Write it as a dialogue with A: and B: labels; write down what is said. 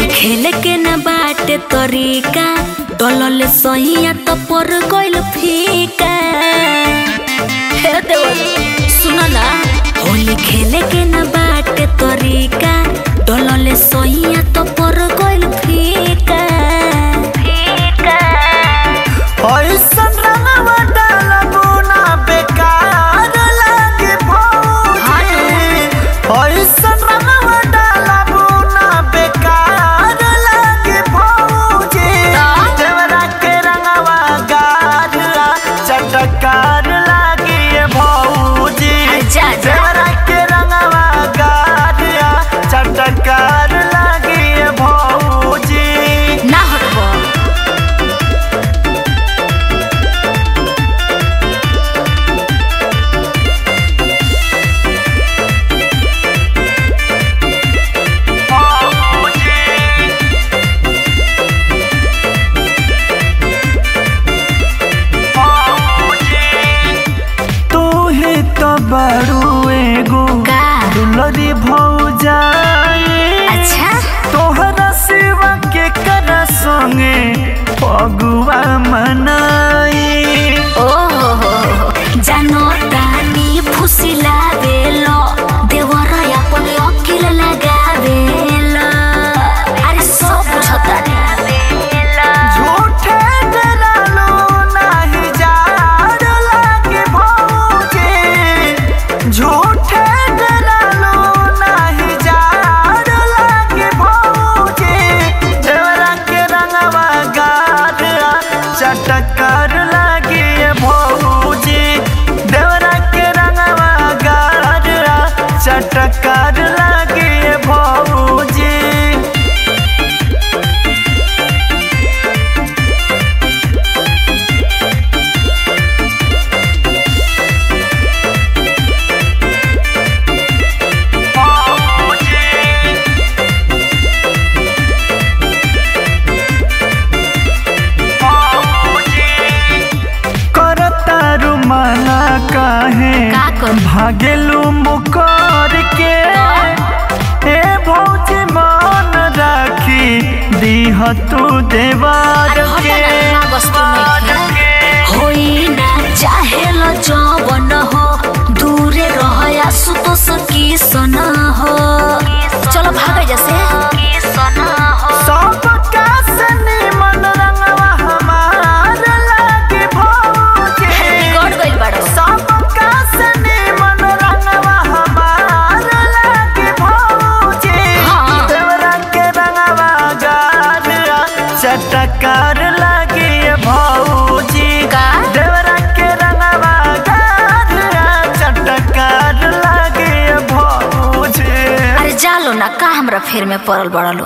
A: खेल के न बाट तरीका टलल सहिया तो पर गइल फीका।
B: हे देवल सुन ना, होली खेले के
A: न
B: बाट तरीका टक्कर लगे भौजी देवरा के रंगवा गारा चटकर तू देवा चक्कर लगी भौजी। देवरा के रंगवा गाधरा लगी भौजी।
A: अरे जालो ना, का हमरा फिर में पड़ल बड़ल